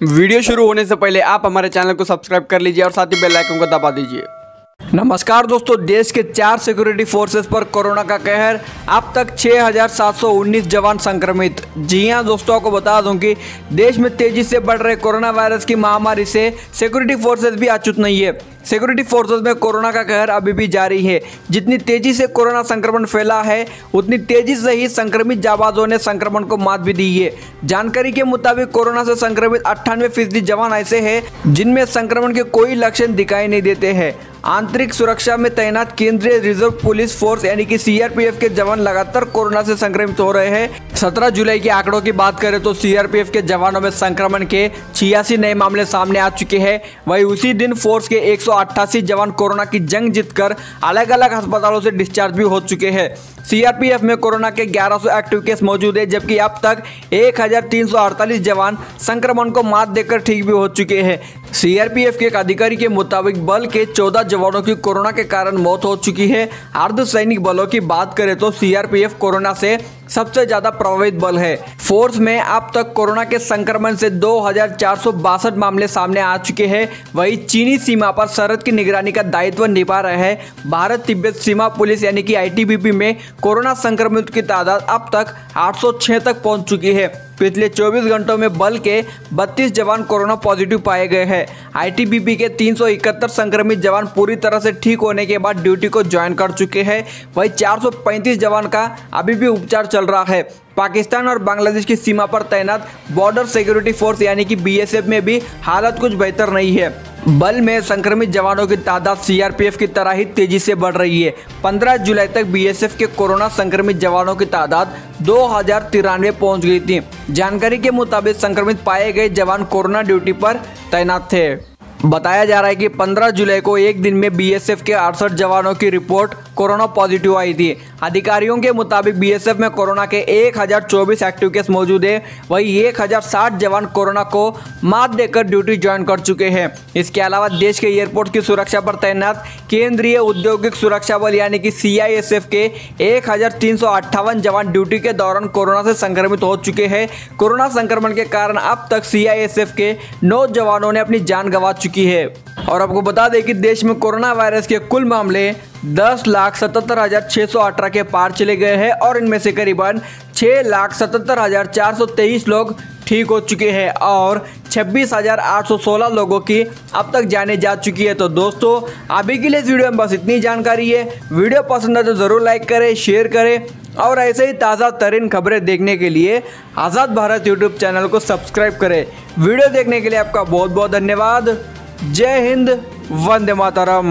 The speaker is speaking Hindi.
वीडियो शुरू होने से पहले आप हमारे चैनल को सब्सक्राइब कर लीजिए और साथ ही बेल आइकन को दबा दीजिए। नमस्कार दोस्तों देश के चार सिक्योरिटी फोर्सेस पर कोरोना का कहर। अब तक 6,719 जवान संक्रमित। जी हाँ दोस्तों आपको बता दूँ कि देश में तेज़ी से बढ़ रहे कोरोना वायरस की महामारी से सिक्योरिटी फोर्सेस भी अच्युत नहीं है। सिक्योरिटी फोर्सेस में कोरोना का कहर अभी भी जारी है। जितनी तेज़ी से कोरोना संक्रमण फैला है उतनी तेज़ी से ही संक्रमित जाबाजों ने संक्रमण को मात भी दी है। जानकारी के मुताबिक कोरोना से संक्रमित अट्ठानवे फ़ीसदी जवान ऐसे हैं जिनमें संक्रमण के कोई लक्षण दिखाई नहीं देते हैं। आंतरिक सुरक्षा में तैनात केंद्रीय रिज़र्व पुलिस फोर्स यानी कि सीआरपीएफ के जवान लगातार कोरोना से संक्रमित हो रहे हैं। 17 जुलाई के आंकड़ों की बात करें तो सीआरपीएफ के जवानों में संक्रमण के छियासी नए मामले सामने आ चुके हैं। वहीं उसी दिन फोर्स के एक सौ अट्ठासी जवान कोरोना की जंग जीतकर अलग अलग अस्पतालों से डिस्चार्ज भी हो चुके हैं। सीआरपीएफ में कोरोना के 1100 एक्टिव केस मौजूद है, जबकि अब तक 1348 जवान संक्रमण को मात देकर ठीक भी हो चुके हैं। सीआरपीएफ के एक अधिकारी के मुताबिक बल के 14 जवानों की कोरोना के कारण मौत हो चुकी है। अर्ध सैनिक बलों की बात करें तो सीआरपीएफ कोरोना से सबसे ज़्यादा प्रभावित बल है। फोर्स में अब तक कोरोना के संक्रमण से दो हज़ार चार सौ बासठ मामले सामने आ चुके हैं। वही चीनी सीमा पर सरहद की निगरानी का दायित्व निभा रहे हैं। भारत तिब्बत सीमा पुलिस यानी कि आईटीबीपी में कोरोना संक्रमित की तादाद अब तक 806 तक पहुँच चुकी है। पिछले 24 घंटों में बल के 32 जवान कोरोना पॉजिटिव पाए गए हैं। आईटीबीपी के 371 संक्रमित जवान पूरी तरह से ठीक होने के बाद ड्यूटी को ज्वाइन कर चुके हैं। वहीं 435 जवान का अभी भी उपचार चल रहा है। पाकिस्तान और बांग्लादेश की सीमा पर तैनात बॉर्डर सिक्योरिटी फोर्स यानी कि बीएसएफ में भी हालत कुछ बेहतर नहीं है। बल में संक्रमित जवानों की तादाद सीआरपीएफ की तरह ही तेज़ी से बढ़ रही है। 15 जुलाई तक बीएसएफ के कोरोना संक्रमित जवानों की तादाद दो हज़ार तिरानवे पहुँच गई थी। जानकारी के मुताबिक संक्रमित पाए गए जवान कोरोना ड्यूटी पर तैनात थे। बताया जा रहा है कि 15 जुलाई को एक दिन में बीएसएफ के अड़सठ जवानों की रिपोर्ट कोरोना पॉजिटिव आई थी। अधिकारियों के मुताबिक बीएसएफ में कोरोना के 1024 एक्टिव केस मौजूद है। वही 1060 जवान कोरोना को मात देकर ड्यूटी ज्वाइन कर चुके हैं। इसके अलावा देश के एयरपोर्ट की सुरक्षा पर तैनात केंद्रीय औद्योगिक सुरक्षा बल यानी कि सीआईएसएफ के एक हज़ार तीन सौ अट्ठावन जवान ड्यूटी के दौरान कोरोना से संक्रमित हो चुके हैं। कोरोना संक्रमण के कारण अब तक सीआईएसएफ के नौ जवानों ने अपनी जान गंवा चुकी है। और आपको बता दें कि देश में कोरोना वायरस के कुल मामले दस लाख सतहत्तर हज़ार छः सौ अठारह के पार चले गए हैं और इनमें से करीबन छः लाख सतहत्तर हज़ार चार सौ तेईस लोग ठीक हो चुके हैं और छब्बीस हज़ार आठ सौ सोलह लोगों की अब तक जाने जा चुकी है। तो दोस्तों, अभी के लिए इस वीडियो में बस इतनी जानकारी है। वीडियो पसंद है तो ज़रूर लाइक करें, शेयर करें और ऐसे ही ताज़ा तरीन खबरें देखने के लिए आज़ाद भारत यूट्यूब चैनल को सब्सक्राइब करें। वीडियो देखने के लिए आपका बहुत बहुत धन्यवाद। जय हिंद वंदे मातरम।